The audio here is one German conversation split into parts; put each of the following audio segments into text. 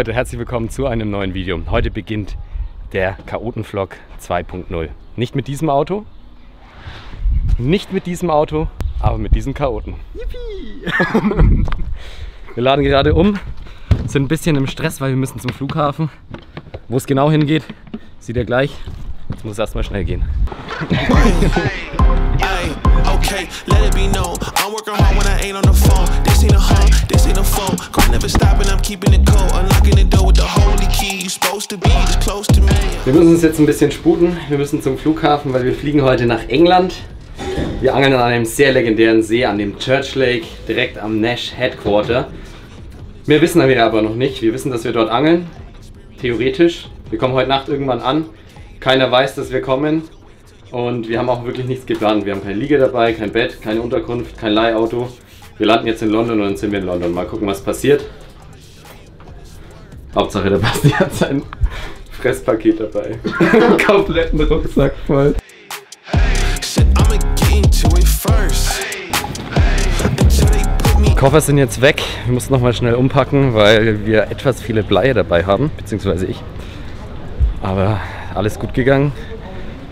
Leute, herzlich willkommen zu einem neuen Video. Heute beginnt der Chaotenvlog 2.0. Nicht mit diesem Auto, nicht mit diesem Auto, aber mit diesem Chaoten. Yippie! wir laden gerade um, sind ein bisschen im Stress, weil wir müssen zum Flughafen. Wo es genau hingeht, seht ihr gleich. Jetzt muss es erstmal schnell gehen. Ay, okay, let it be known. I'm working hard when I ain't on the phone. This ain't a home, this ain't a phone. Grind never stopping, I'm keeping it cold. Unlocking the door with the holy key. You supposed to be this close to me. Wir müssen uns jetzt ein bisschen sputen. Wir müssen zum Flughafen, weil wir fliegen heute nach England. Wir angeln an einem sehr legendären See, an dem Church Lake, direkt am Nash Headquarter. Mehr wissen wir aber noch nicht. Wir wissen, dass wir dort angeln. Theoretisch. Wir kommen heute Nacht irgendwann an. Keiner weiß, dass wir kommen. Und wir haben auch wirklich nichts geplant. Wir haben keine Liege dabei, kein Bett, keine Unterkunft, kein Leihauto. Wir landen jetzt in London und dann sind wir in London. Mal gucken, was passiert. Hauptsache der Basti hat sein Fresspaket dabei. Kompletten Rucksack voll. Koffer sind jetzt weg. Wir mussten nochmal schnell umpacken, weil wir etwas viele Bleie dabei haben, beziehungsweise ich. Aber alles gut gegangen.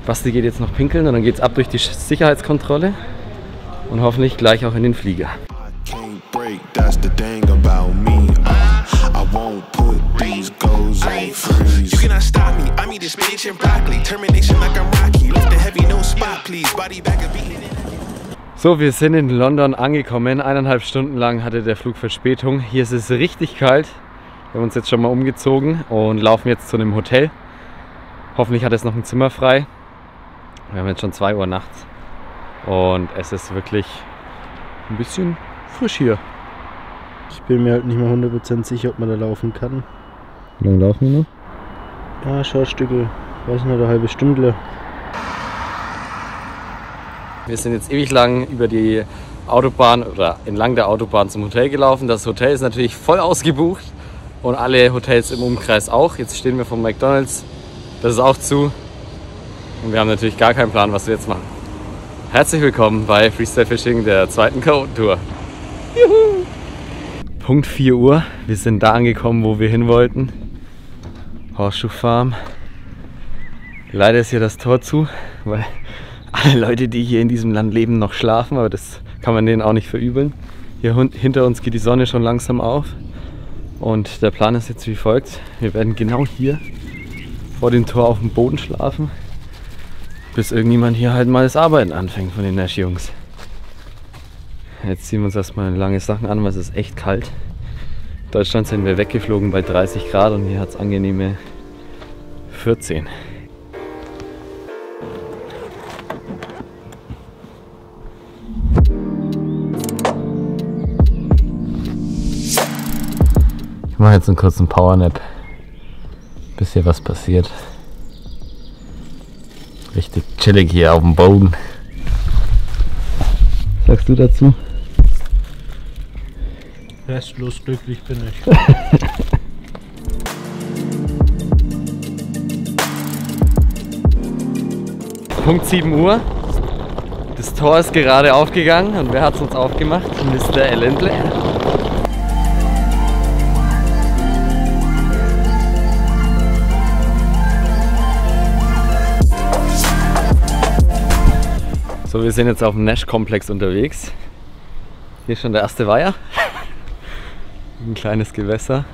Basti geht jetzt noch pinkeln und dann geht's ab durch die Sicherheitskontrolle und hoffentlich gleich auch in den Flieger. That's the thing about me. Uh, I won't put these goals on freeze. You cannot stop me. I'm eating spinach and broccoli. Termination like I'm Rocky. Lift the heavy, no spot, please. Body bag of beating it. So, wir sind in London angekommen. Eineinhalb Stunden lang hatte der Flug Verspätung. Hier ist es richtig kalt. Wir haben uns jetzt schon mal umgezogen und laufen jetzt zu einem Hotel. Hoffentlich hat es noch ein Zimmer frei. Wir haben jetzt schon 2 Uhr nachts und es ist wirklich ein bisschen frisch hier. Ich bin mir halt nicht mehr 100% sicher, ob man da laufen kann. Wie lange laufen wir noch? Ja, schau Stücke. Weiß nicht, eine halbe Stunde. Wir sind jetzt ewig lang über die Autobahn oder entlang der Autobahn zum Hotel gelaufen. Das Hotel ist natürlich voll ausgebucht und alle Hotels im Umkreis auch. Jetzt stehen wir vom McDonalds. Das ist auch zu. Und wir haben natürlich gar keinen Plan, was wir jetzt machen. Herzlich willkommen bei Freestyle Fishing der zweiten Chaoten-Tour. Juhu! Punkt 4 Uhr. Wir sind da angekommen, wo wir hin wollten. Horseshoe Farm. Leider ist hier das Tor zu, weil alle Leute, die hier in diesem Land leben, noch schlafen, aber das kann man denen auch nicht verübeln. Hier hinter uns geht die Sonne schon langsam auf und der Plan ist jetzt wie folgt. Wir werden genau hier vor dem Tor auf dem Boden schlafen, bis irgendjemand hier halt mal das Arbeiten anfängt von den Nash-Jungs. Jetzt ziehen wir uns erstmal lange Sachen an, weil es ist echt kalt. In Deutschland sind wir weggeflogen bei 30 Grad und hier hat es angenehme 14. Ich mache jetzt einen kurzen Powernap, bis hier was passiert. Richtig chillig hier auf dem Boden. Was sagst du dazu? Restlos glücklich bin ich. Punkt 7 Uhr. Das Tor ist gerade aufgegangen und wer hat es uns aufgemacht? Mr. Ellendle. So, wir sind jetzt auf dem Nash-Komplex unterwegs. Hier ist schon der erste Weiher. Ein kleines Gewässer.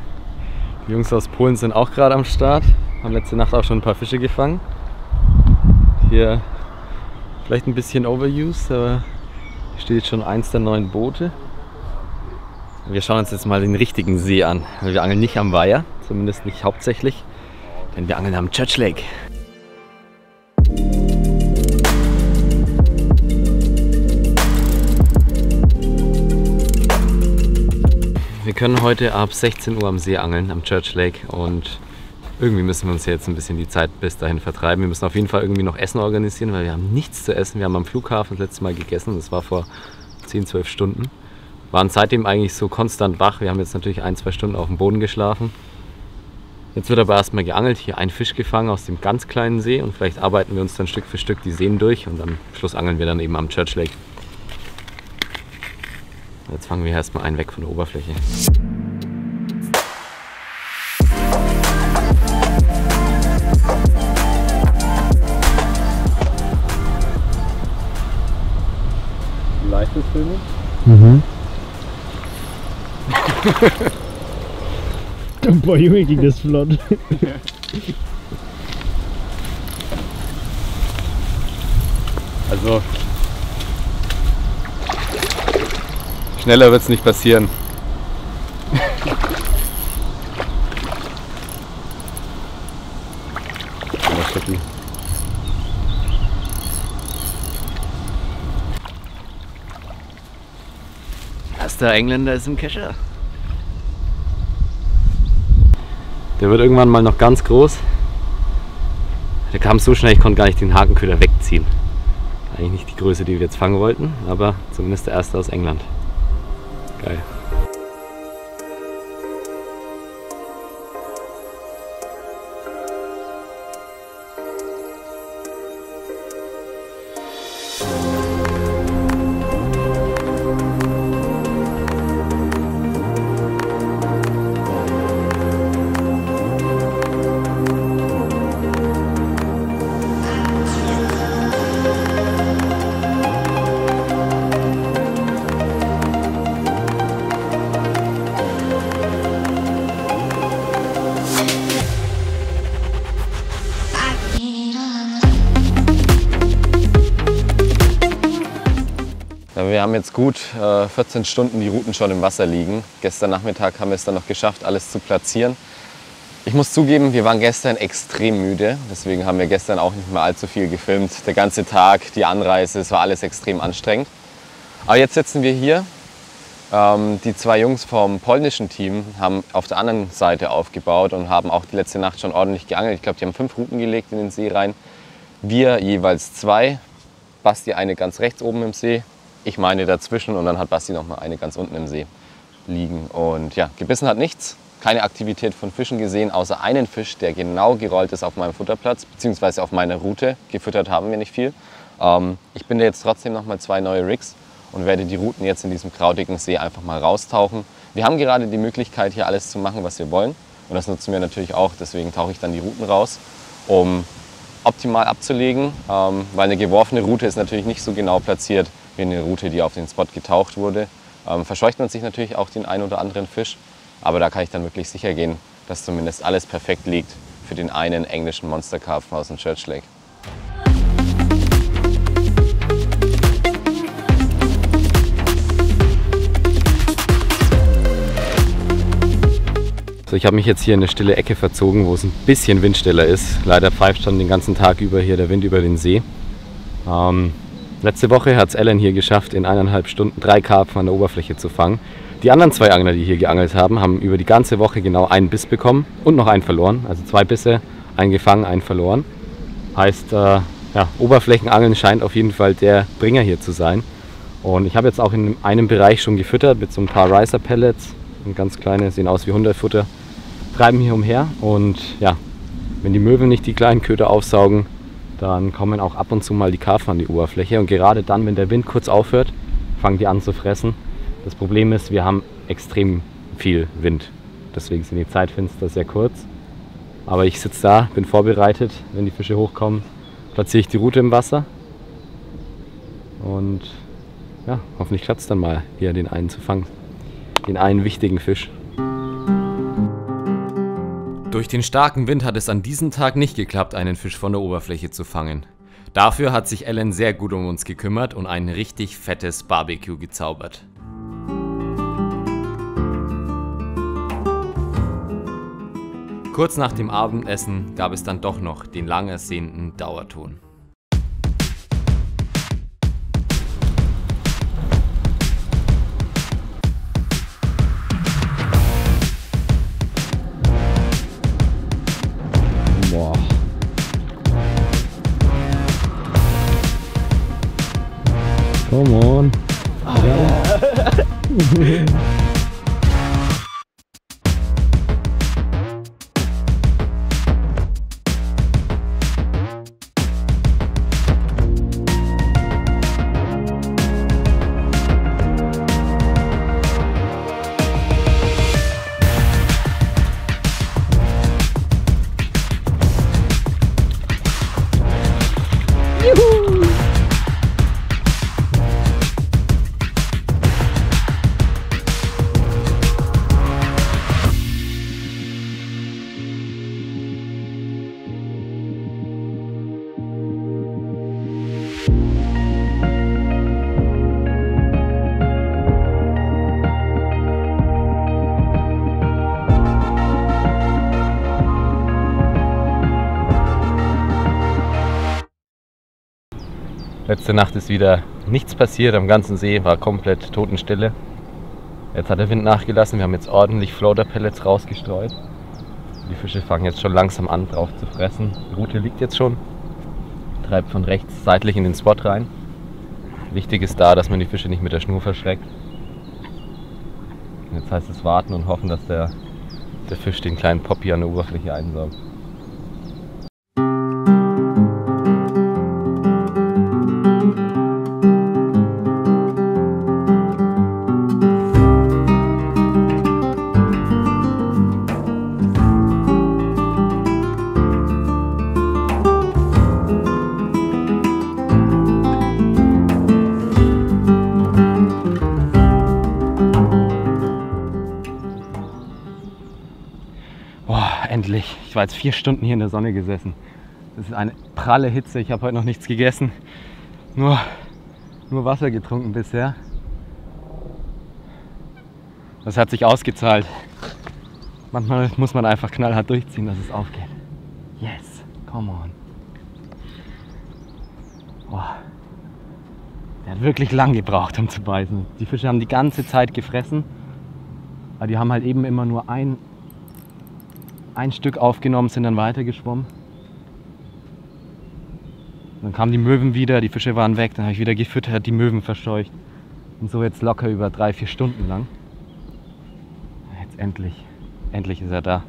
Die Jungs aus Polen sind auch gerade am Start. Haben letzte Nacht auch schon ein paar Fische gefangen. Hier vielleicht ein bisschen overused, aber hier steht schon eins der neuen Boote. Wir schauen uns jetzt mal den richtigen See an. Wir angeln nicht am Weiher, zumindest nicht hauptsächlich, denn wir angeln am Church Lake. Wir können heute ab 16 Uhr am See angeln, am Church Lake und irgendwie müssen wir uns jetzt ein bisschen die Zeit bis dahin vertreiben. Wir müssen auf jeden Fall irgendwie noch Essen organisieren, weil wir haben nichts zu essen. Wir haben am Flughafen das letzte Mal gegessen, das war vor 10, 12 Stunden. Waren seitdem eigentlich so konstant wach. Wir haben jetzt natürlich ein, zwei Stunden auf dem Boden geschlafen. Jetzt wird aber erstmal geangelt, hier ein Fisch gefangen aus dem ganz kleinen See und vielleicht arbeiten wir uns dann Stück für Stück die Seen durch und am Schluss angeln wir dann eben am Church Lake. Jetzt fangen wir erstmal einen weg von der Oberfläche. Leichtes Filmen? Mhm. Boah, Junge, ging das flott. Also schneller wird es nicht passieren. Erster Engländer ist im Kescher. Der wird irgendwann mal noch ganz groß. Der kam so schnell, ich konnte gar nicht den Hakenköder wegziehen. Eigentlich nicht die Größe, die wir jetzt fangen wollten, aber zumindest der erste aus England. Geil. Haben jetzt gut äh, 14 Stunden die Routen schon im Wasser liegen. Gestern Nachmittag haben wir es dann noch geschafft, alles zu platzieren. Ich muss zugeben, wir waren gestern extrem müde. Deswegen haben wir gestern auch nicht mehr allzu viel gefilmt. Der ganze Tag, die Anreise, es war alles extrem anstrengend. Aber jetzt sitzen wir hier. Ähm, die zwei Jungs vom polnischen Team haben auf der anderen Seite aufgebaut und haben auch die letzte Nacht schon ordentlich geangelt. Ich glaube, die haben fünf Routen gelegt in den See rein. Wir jeweils zwei. Basti eine ganz rechts oben im See, ich meine dazwischen und dann hat Basti noch mal eine ganz unten im See liegen. Und ja, gebissen hat nichts, keine Aktivität von Fischen gesehen, außer einen Fisch, der genau gerollt ist auf meinem Futterplatz, beziehungsweise auf meiner Route. Gefüttert haben wir nicht viel. Ähm, ich bin jetzt trotzdem noch mal zwei neue Rigs und werde die Routen jetzt in diesem krautigen See einfach mal raustauchen. Wir haben gerade die Möglichkeit, hier alles zu machen, was wir wollen. Und das nutzen wir natürlich auch. Deswegen tauche ich dann die Routen raus, um optimal abzulegen, ähm, weil eine geworfene Route ist natürlich nicht so genau platziert wie eine Route, die auf den Spot getaucht wurde. Ähm, verscheucht man sich natürlich auch den einen oder anderen Fisch, aber da kann ich dann wirklich sicher gehen, dass zumindest alles perfekt liegt für den einen englischen Monsterkarpfen aus dem Church Lake. Ich habe mich jetzt hier in eine stille Ecke verzogen, wo es ein bisschen windstiller ist. Leider pfeift schon den ganzen Tag über hier der Wind über den See. Ähm, letzte Woche hat es Ellen hier geschafft, in eineinhalb Stunden drei Karpfen an der Oberfläche zu fangen. Die anderen zwei Angler, die hier geangelt haben, haben über die ganze Woche genau einen Biss bekommen und noch einen verloren. Also zwei Bisse, einen gefangen, einen verloren. Heißt, äh, ja, Oberflächenangeln scheint auf jeden Fall der Bringer hier zu sein. Und ich habe jetzt auch in einem Bereich schon gefüttert mit so ein paar Ricer Pellets. Und ganz kleine, sehen aus wie Hundefutter. Treiben hier umher und ja, wenn die Möwen nicht die kleinen Köder aufsaugen, dann kommen auch ab und zu mal die Karpfen an die Oberfläche. Und gerade dann, wenn der Wind kurz aufhört, fangen die an zu fressen. Das Problem ist, wir haben extrem viel Wind. Deswegen sind die Zeitfenster sehr kurz. Aber ich sitze da, bin vorbereitet. Wenn die Fische hochkommen, platziere ich die Route im Wasser. Und ja, hoffentlich klappt es dann mal, hier den einen zu fangen. Den einen wichtigen Fisch. Durch den starken Wind hat es an diesem Tag nicht geklappt, einen Fisch von der Oberfläche zu fangen. Dafür hat sich Ellen sehr gut um uns gekümmert und ein richtig fettes Barbecue gezaubert. Kurz nach dem Abendessen gab es dann doch noch den lang ersehnten Dauerton. Letzte Nacht ist wieder nichts passiert am ganzen See, war komplett Totenstille. Jetzt hat der Wind nachgelassen, wir haben jetzt ordentlich Floater-Pellets rausgestreut. Die Fische fangen jetzt schon langsam an drauf zu fressen. Die Route liegt jetzt schon, treibt von rechts seitlich in den Spot rein. Wichtig ist da, dass man die Fische nicht mit der Schnur verschreckt. Jetzt heißt es warten und hoffen, dass der, der Fisch den kleinen Poppy an der Oberfläche einsaugt. Jetzt vier Stunden hier in der Sonne gesessen. Das ist eine pralle Hitze. Ich habe heute noch nichts gegessen. Nur, nur Wasser getrunken bisher. Das hat sich ausgezahlt. Manchmal muss man einfach knallhart durchziehen, dass es aufgeht. Yes, come on. Boah. Der hat wirklich lang gebraucht, um zu beißen. Die Fische haben die ganze Zeit gefressen. Aber die haben halt eben immer nur ein, ein Stück aufgenommen, sind dann weitergeschwommen. Dann kamen die Möwen wieder, die Fische waren weg, dann habe ich wieder gefüttert, die Möwen verscheucht. Und so jetzt locker über drei, vier Stunden lang. Jetzt endlich, endlich ist er da.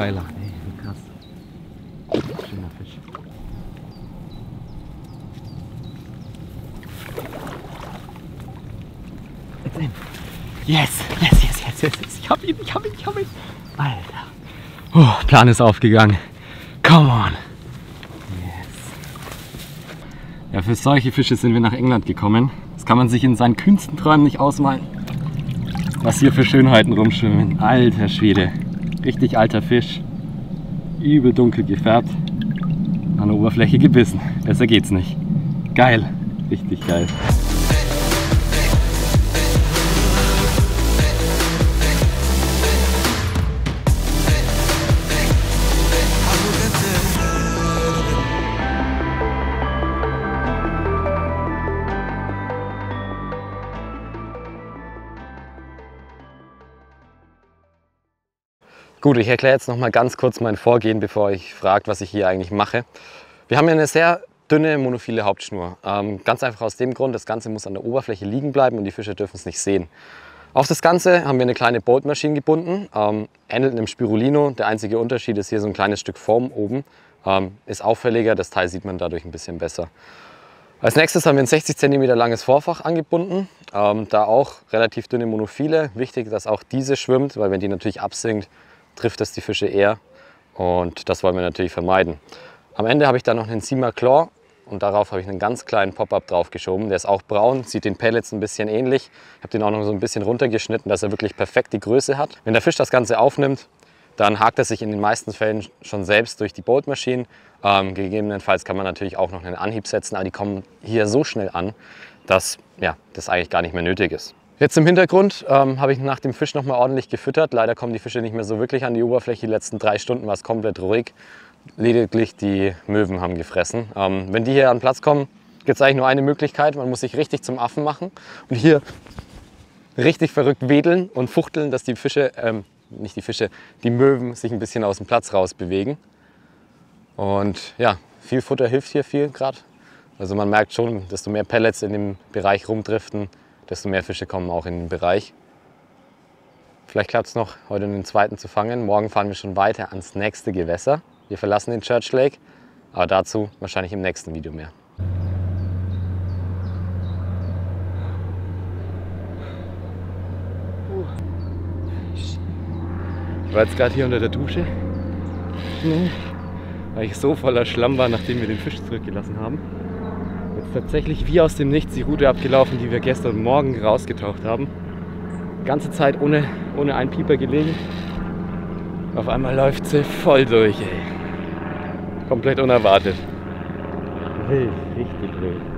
Vollzeiler. Ey, krass. Schöner Fisch. Jetzt in. Yes, yes, yes, yes, yes. Ich hab ihn, ich hab ihn, ich hab ihn. Alter. Oh, Plan ist aufgegangen. Come on. Yes. Ja, für solche Fische sind wir nach England gekommen. Das kann man sich in seinen kühnsten Träumen nicht ausmalen. Was hier für Schönheiten rumschwimmen. Alter Schwede. Richtig alter Fisch. Übel dunkel gefärbt. An der Oberfläche gebissen. Besser geht's nicht. Geil. Richtig geil. Gut, ich erkläre jetzt noch mal ganz kurz mein Vorgehen, bevor ich fragt, was ich hier eigentlich mache. Wir haben hier eine sehr dünne monophile Hauptschnur. Ähm, ganz einfach aus dem Grund, das Ganze muss an der Oberfläche liegen bleiben und die Fische dürfen es nicht sehen. Auf das Ganze haben wir eine kleine Boatmaschine gebunden, ähm, ähnelt einem Spirulino. Der einzige Unterschied ist hier so ein kleines Stück Form oben. Ähm, ist auffälliger, das Teil sieht man dadurch ein bisschen besser. Als nächstes haben wir ein 60 cm langes Vorfach angebunden, ähm, da auch relativ dünne Monophile. Wichtig, dass auch diese schwimmt, weil wenn die natürlich absinkt, trifft das die Fische eher und das wollen wir natürlich vermeiden. Am Ende habe ich dann noch einen Sima Claw und darauf habe ich einen ganz kleinen Pop-Up draufgeschoben. Der ist auch braun, sieht den Pellets ein bisschen ähnlich. Ich habe den auch noch so ein bisschen runtergeschnitten, dass er wirklich perfekt die Größe hat. Wenn der Fisch das Ganze aufnimmt, dann hakt er sich in den meisten Fällen schon selbst durch die Boatmaschine. Ähm, gegebenenfalls kann man natürlich auch noch einen Anhieb setzen, aber die kommen hier so schnell an, dass ja, das eigentlich gar nicht mehr nötig ist. Jetzt im Hintergrund ähm, habe ich nach dem Fisch noch mal ordentlich gefüttert. Leider kommen die Fische nicht mehr so wirklich an die Oberfläche. Die letzten drei Stunden war es komplett ruhig. Lediglich die Möwen haben gefressen. Ähm, wenn die hier an den Platz kommen, gibt es eigentlich nur eine Möglichkeit. Man muss sich richtig zum Affen machen und hier richtig verrückt wedeln und fuchteln, dass die Fische, ähm, nicht die Fische, die Möwen sich ein bisschen aus dem Platz raus bewegen. Und ja, viel Futter hilft hier viel gerade. Also man merkt schon, desto mehr Pellets in dem Bereich rumdriften, desto mehr Fische kommen auch in den Bereich. Vielleicht klappt es noch, heute den zweiten zu fangen. Morgen fahren wir schon weiter ans nächste Gewässer. Wir verlassen den Church Lake, aber dazu wahrscheinlich im nächsten Video mehr. Ich war jetzt gerade hier unter der Dusche, weil ich so voller Schlamm war, nachdem wir den Fisch zurückgelassen haben. Jetzt tatsächlich wie aus dem Nichts die Route abgelaufen, die wir gestern Morgen rausgetaucht haben. Ganze Zeit ohne, ohne einen Pieper gelegen. Auf einmal läuft sie voll durch, ey. Komplett unerwartet. Wild, richtig wild.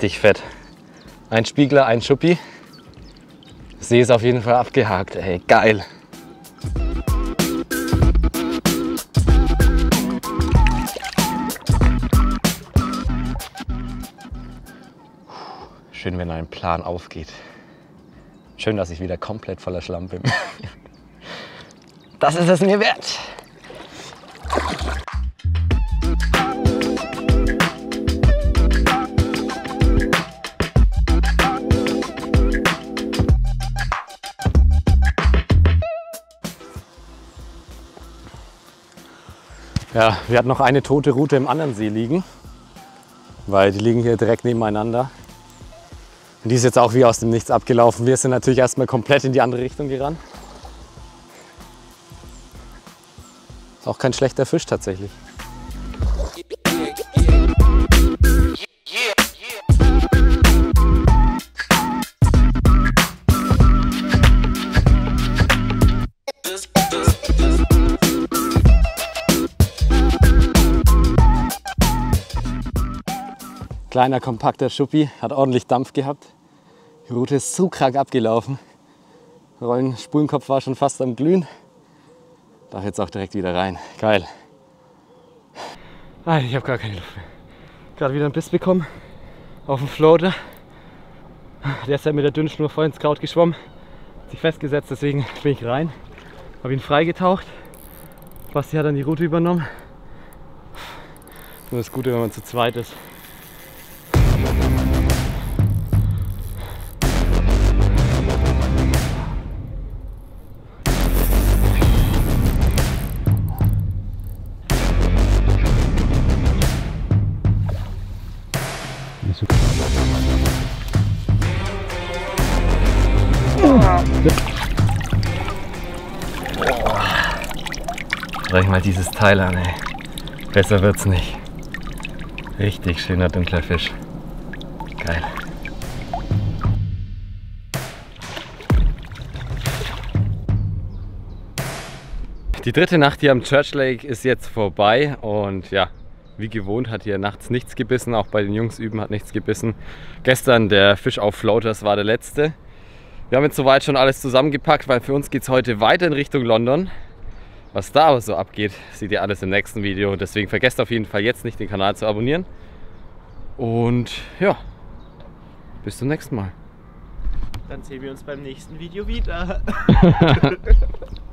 Richtig fett. Ein Spiegler, ein Schuppi. See ist auf jeden Fall abgehakt, ey. Geil. Schön, wenn ein Plan aufgeht. Schön, dass ich wieder komplett voller Schlamm bin. Das ist es mir wert. Ja, wir hatten noch eine tote Route im anderen See liegen, weil die liegen hier direkt nebeneinander. Und die ist jetzt auch wie aus dem Nichts abgelaufen. Wir sind natürlich erstmal komplett in die andere Richtung gerannt. Ist auch kein schlechter Fisch tatsächlich. Kleiner, kompakter Schuppi, hat ordentlich Dampf gehabt. Die Route ist so krank abgelaufen. Rollen Spulenkopf war schon fast am Glühen. Darf jetzt auch direkt wieder rein. Geil. Nein, ich habe gar keine Luft mehr. Gerade wieder einen Biss bekommen auf dem Floater. Der ist ja mit der dünnen Schnur voll ins Kraut geschwommen. Hat sich festgesetzt, deswegen bin ich rein. Habe ihn freigetaucht. Basti hat dann die Route übernommen. Nur das Gute, wenn man zu zweit ist. Ich mal dieses Teil an, ey. Besser wird's nicht. Richtig schöner dunkler Fisch. Geil. Die dritte Nacht hier am Church Lake ist jetzt vorbei und ja, wie gewohnt hat hier nachts nichts gebissen, auch bei den Jungs üben hat nichts gebissen. Gestern der Fisch auf Floaters war der letzte. Wir haben jetzt soweit schon alles zusammengepackt, weil für uns geht es heute weiter in Richtung London. Was da aber so abgeht, seht ihr alles im nächsten Video. Deswegen vergesst auf jeden Fall jetzt nicht den Kanal zu abonnieren. Und ja, bis zum nächsten Mal. Dann sehen wir uns beim nächsten Video wieder.